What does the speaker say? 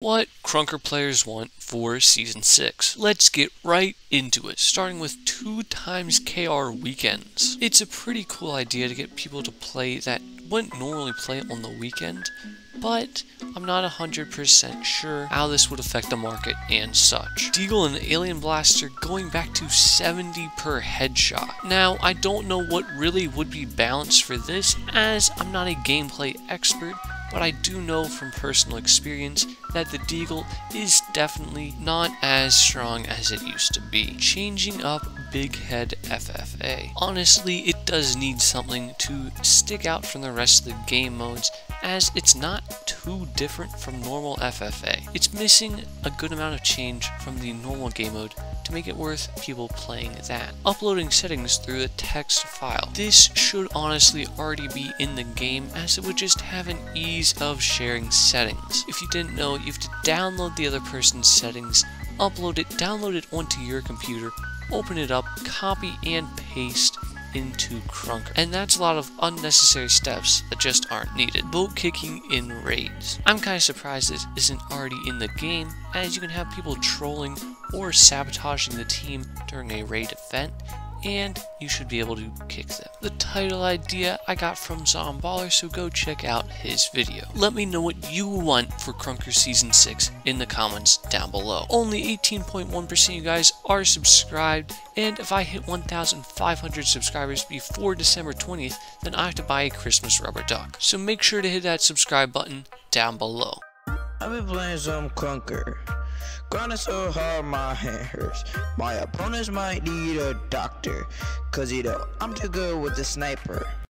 what Krunker players want for Season 6. Let's get right into it, starting with 2 times KR weekends. It's a pretty cool idea to get people to play that wouldn't normally play on the weekend, but I'm not 100% sure how this would affect the market and such. Deagle and Alien Blaster going back to 70 per headshot. Now, I don't know what really would be balanced for this, as I'm not a gameplay expert, but I do know from personal experience that the Deagle is definitely not as strong as it used to be. Changing up Big Head FFA. Honestly, it does need something to stick out from the rest of the game modes as it's not too different from normal FFA. It's missing a good amount of change from the normal game mode to make it worth people playing that. Uploading settings through a text file. This should honestly already be in the game as it would just have an ease of sharing settings. If you didn't know, you have to download the other person's settings, upload it, download it onto your computer, open it up, copy and paste into Krunker. And that's a lot of unnecessary steps that just aren't needed. Boat kicking in raids. I'm kind of surprised this isn't already in the game, as you can have people trolling or sabotaging the team during a raid event, and you should be able to kick them. The title idea I got from Zomballer, so go check out his video. Let me know what you want for Krunker Season 6 in the comments down below. Only 18.1% of you guys are subscribed, and if I hit 1,500 subscribers before December 20th, then I have to buy a Christmas rubber duck. So make sure to hit that subscribe button down below. I've been playing some Krunker. Grinding so hard my hand hurts. My opponents might need a doctor. Cause you know, I'm too good with the sniper.